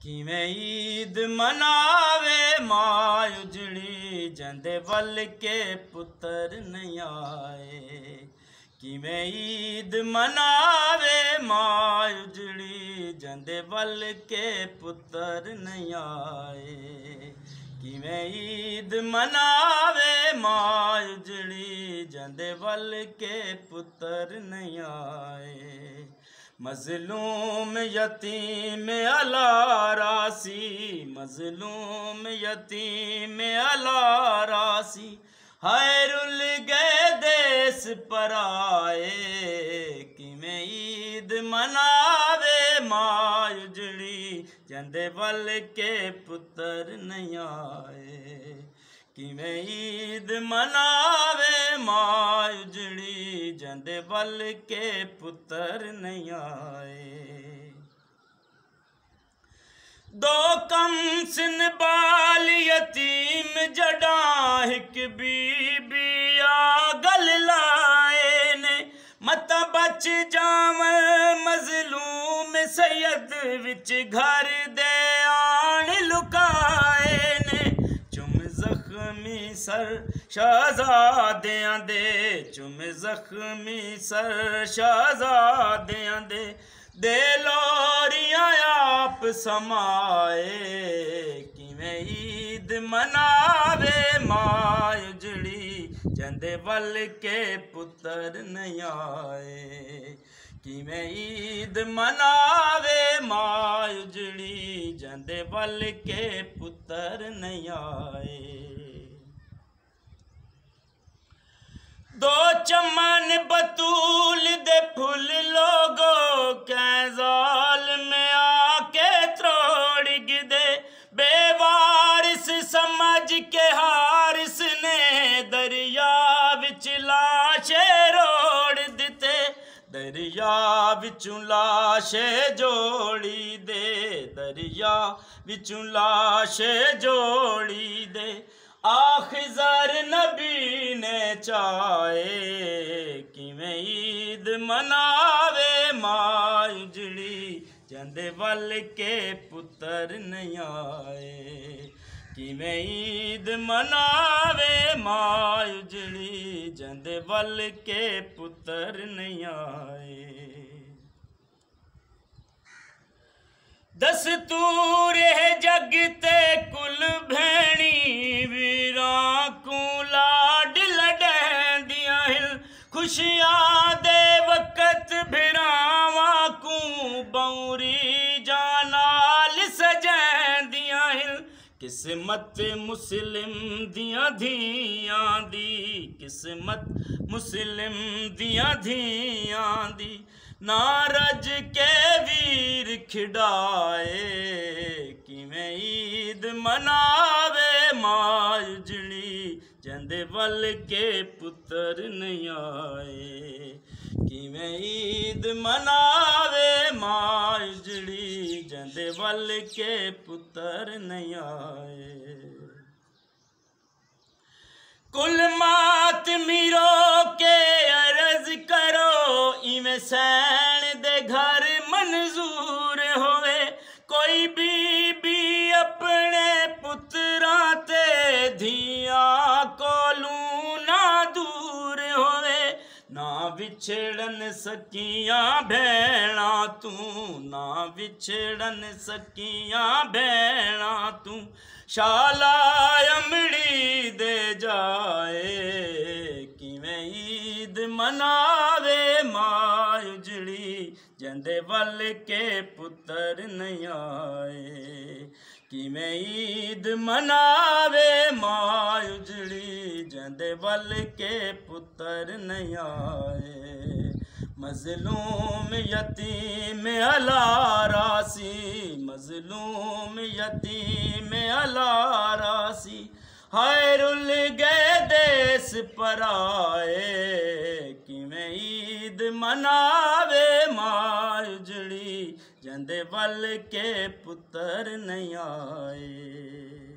ਕਿਵੇਂ ਈਦ ਮਨਾਵੇ ਮਾਂ ਉਜੜੀ ਜਾਂਦੇ ਵੱਲ ਕੇ ਪੁੱਤਰ ਨਹੀਂ ਆਏ। ਕਿਵੇਂ ਈਦ ਮਨਾਵੇ ਮਾਂ ਉਜੜੀ ਜਾਂਦੇ ਵੱਲ ਕੇ ਪੁੱਤਰ ਨਹੀਂ ਆਏ। ਕਿਵੇਂ ਈਦ ਮਨਾਵੇ ਮਾਂ ਉਜੜੀ ਜਾਂਦੇ ਵੱਲ ਕੇ ਪੁੱਤਰ ਨਹੀਂ ਆਏ। मजलूम यतीम अला रासी, मजलूम यतीम अला रासी। हैरुल गए देश पर आए, किमें ईद मनावे माँ उजड़ी जंदे बल के पुत्र नहीं आए। ਕਿਵੇਂ ਈਦ ਮਨਾਵੇ ਮਾਂ ਉਜੜੀ ਜਾਂਦੇ ਬਲ ਕੇ ਪੁੱਤਰ ਨਹੀਂ ਆਏ ਦੋ ਕਮ ਸਿਨ ਬਾਲ ਯਤੀਮ ਜੜਾ ਇੱਕ ਬੀਬੀ ਆ ਗਲ ਲਾਏ ਨੇ ਮਤਾ ਬਚ ਜਾਵ ਮਜ਼ਲੂਮ ਸੈਦ ਵਿੱਚ ਘਰ ਦੇ ਆਣ ਲੁਕਾਏ ਨੇ ਚੁਮ ਜ਼ਖਮੀ ਸਰ ਸ਼ਹਜ਼ਾਦਿਆਂ ਦੇ ਚੁਮ ਜ਼ਖਮੀ ਸਰ ਸ਼ਹਜ਼ਾਦਿਆਂ ਦੇ ਦੇ ਲੋਰੀਆਂ ਆਪ ਸਮਾਏ ਕਿਵੇਂ ਈਦ ਮਨਾਵੇ ਮਾਂ ਉਜੜੀ ਜਾਂਦੇ ਵੱਲ ਕੇ ਪੁੱਤਰ ਨਹੀਂ ਆਏ ਕਿਵੇਂ ਈਦ ਮਨਾਵੇ ਮਾਂ ਉਜੜੀ ਜਾਂਦੇ ਵੱਲ ਕੇ ਪੁੱਤਰ ਨਹੀਂ ਆਏ ਦੋ ਚਮਨ ਬਤੂਲ ਦੇ ਫੁੱਲ ਲੋਗੋ ਕੈ ਜ਼ਾਲਮ ਆ ਕੇ ਤਰੋੜ ਗਿਦੇ। ਬੇਵਾਰਿਸ ਸਮਝ ਕੇ ਹਾਰਿਸ ਨੇ ਦਰਿਆ ਵਿੱਚ ਲਾਸ਼ੇ ਰੋੜ ਦਿੱਤੇ। ਦਰਿਆ ਵਿੱਚੋਂ ਲਾਸ਼ੇ ਜੋੜੀ ਦੇ। ਦਰਿਆ ਵਿੱਚੋਂ ਲਾਸ਼ੇ ਜੋੜੀ ਦੇ। आखिर नबी ने चाहे किवें ईद मनावे माँ उजड़ी जंदे वल के पुत्र नहीं आए। किवें ईद मनावे माँ उजड़ी जंदे वल के पुत्र नहीं आए। दस्तूर है जग ते कुल भैणी खुशियाँ दे वक़्त भिरावा को। बौरी जानाल सजंदियाँ आहिनि किस्मत मुस्लिम दियाँ धियाँ दी। किस्मत मुस्लिम दियाँ धियाँ दी। नारज के वीर खिडाए, किवें ईद मनावे माँ उजड़ी जंदे वल के पुत्र नहीं आए। किवें ईद मनावे माँ उजड़ी जंदे वल के पुत्र नहीं आए। कुल मात मीरो के अर्ज़ करो, इवें सैन दे घर मंजूर होवे। कोई बीबी विछड़न सकियाँ भेणा तू ना विछड़न सकियाँ भेणा तू शाला अमड़ी दे जाए किवें ईद मनावे माँ उजड़ी जंदे वल के पुत्र नहीं आए किवें ईद मनावे मां उजड़ी जंदे वल के पुत्र नहीं आए मजलूम यतीम अला रासी मजलूम यतीम अला रासी हैरुल गए देश पर आए किवें ईद मनावे मां उजड़ी जंदे वल के पुत्र नहीं आए